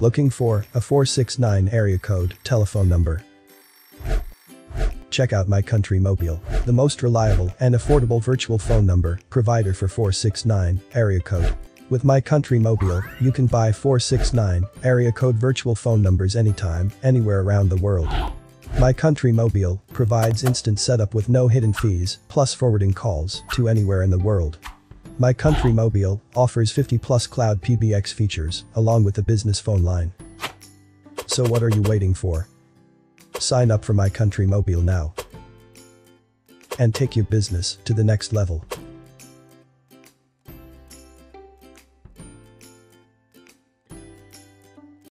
Looking for a 469 area code telephone number. Check out My Country Mobile, the most reliable and affordable virtual phone number provider for 469 area code. With My Country Mobile, you can buy 469 area code virtual phone numbers anytime, anywhere around the world. My Country Mobile provides instant setup with no hidden fees, plus forwarding calls to anywhere in the world. My Country Mobile offers 50 plus cloud PBX features, along with a business phone line. So what are you waiting for? Sign up for My Country Mobile now. And take your business to the next level.